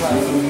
Right.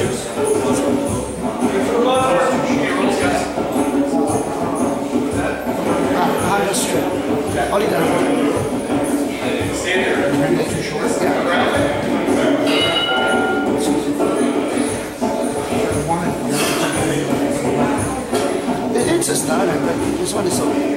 Ah, ah, it's a starter, but this one is okay.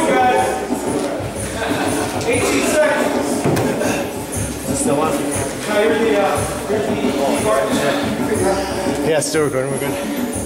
you guys. 18 seconds. Is still on? Now here's the, uh, here's the part. Yeah, still recording. We're good.